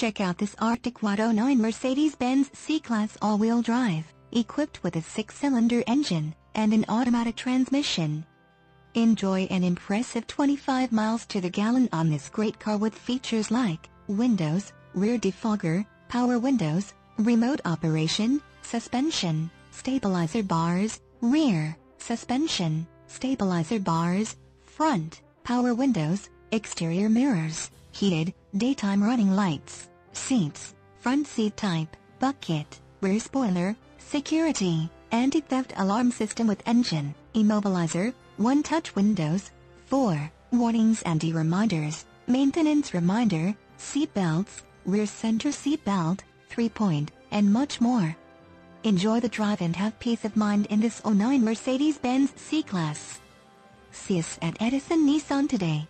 Check out this Arctic Quad 09 Mercedes-Benz C-Class all-wheel drive, equipped with a six-cylinder engine and an automatic transmission. Enjoy an impressive 25 miles to the gallon on this great car with features like windows, rear defogger, power windows, remote operation, suspension, stabilizer bars, rear, suspension, stabilizer bars, front, power windows, exterior mirrors, heated, daytime running lights, seats, front seat type, bucket, rear spoiler, security, anti-theft alarm system with engine, immobilizer, one-touch windows, 4, warnings and reminders, maintenance reminder, seat belts, rear center seat belt, 3-point, and much more. Enjoy the drive and have peace of mind in this 09 Mercedes-Benz C-Class. See us at Edison Nissan today.